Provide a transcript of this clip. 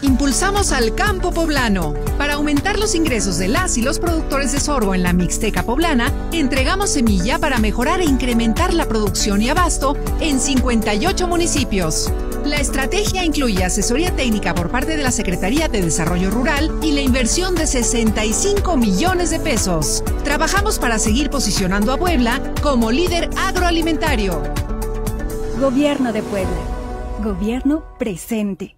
Impulsamos al campo poblano. Para aumentar los ingresos de las y los productores de sorgo en la Mixteca poblana, entregamos semilla para mejorar e incrementar la producción y abasto en 58 municipios. La estrategia incluye asesoría técnica por parte de la Secretaría de Desarrollo Rural y la inversión de 65 millones de pesos. Trabajamos para seguir posicionando a Puebla como líder agroalimentario. Gobierno de Puebla. Gobierno presente.